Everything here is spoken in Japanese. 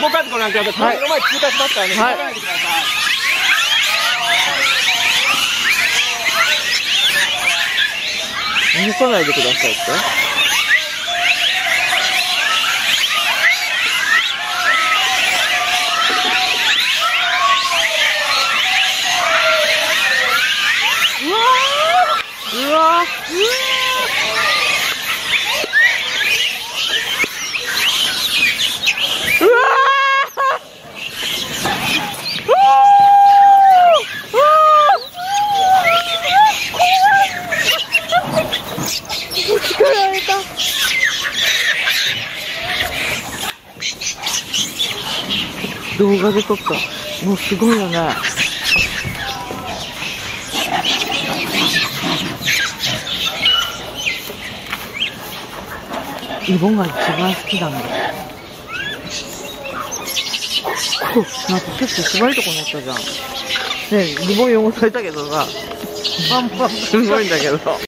動かずご覧ください。はいこの前通過しますからね、動はいかないでください。動かないでくださいって。うわう動画で撮った。もうすごいよね。リボが一番好きだね。おなんか結構狭いとこになったじゃん。ねえリボン汚されたけどさ、パンパンすごいんだけど。